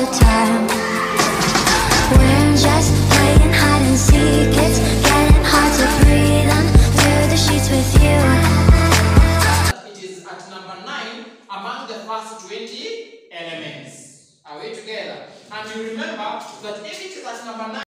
the time. We're just playing hide and seek. It's getting hard to breathe under the sheets with you. It is at number 9 among the first 20 elements. Are we together? And you remember that if it is at number 9,